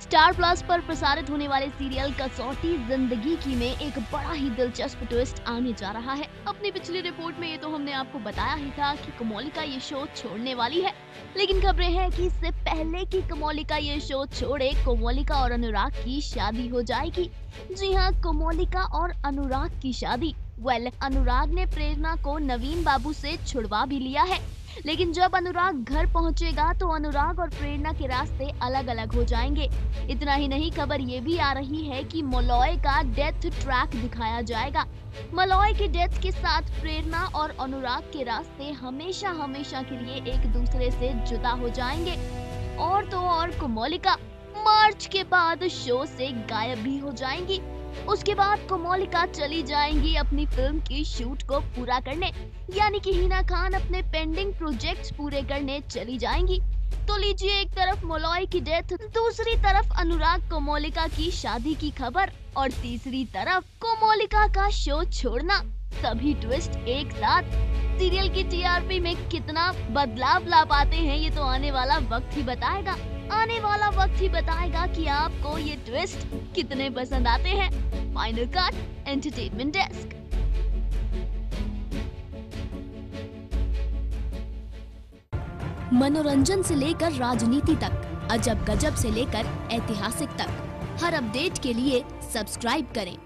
Star plus पर प्रसारित होने वाले सीरियल कसौटी ज़िंदगी की में एक बड़ा ही दिलचस्प ट्विस्ट आने जा रहा है। अपनी पिछली रिपोर्ट में ये तो हमने आपको बताया ही था कि कमोलिका ये शो छोड़ने वाली है। लेकिन खबरें हैं कि इससे पहले कि कमोलिका ये शो छोड़े, कोमोलिका और अनुराग की शादी हो जाएगी। जी हाँ कोमोलिका और अनुराग की शादी। वेल अनुराग ने प्रेरणा को नवीन बाबू से छुड़वा भी लिया है। लेकिन जब अनुराग घर पहुंचेगा तो अनुराग और प्रेरणा के रास्ते अलग अलग हो जाएँगे। इतना ही नहीं, खबर ये भी आ रही है कि मलॉय का डेथ ट्रैक दिखाया जाएगा। मलॉय की डेथ के साथ प्रेरणा और अनुराग के रास्ते हमेशा हमेशा के लिए एक दूसरे से जुदा हो जाएँगे। और तो और कुमोलिका, मार्च के बाद शो से गायब भी हो जाएँगी। उसके बाद कोमोलिका चली जाएँगी अपनी फ़िल्म की शूट को पूरा करने। यानी कि हिना खान अपने पेंडिंग प्रोजेक्ट्स पूरे करने चली जाएँगी। तो लीजिए एक तरफ़ मोलॉय की डेथ दूसरी तरफ़ अनुराग कोमोलिका की शादी की खबर, और तीसरी तरफ़ कोमोलिका का शो छोड़ना। सभी ट्विस्ट एक साथ। सीरियल की टीआरपी में कितना बदलाव ला पाते हैं, ये तो आने वाला वक्त ही बताएगा। आने वाला वक्त ही बताएगा कि आपको ये ट्विस्ट कितने पसंद आते हैं। फाइनल कट एंटरटेनमेंट डेस्क मनोरंजन से लेकर राजनीति तक, अजब गजब से लेकर ऐतिहासिक तक। हर अपडेट के लिए सब्सक्राइब करें।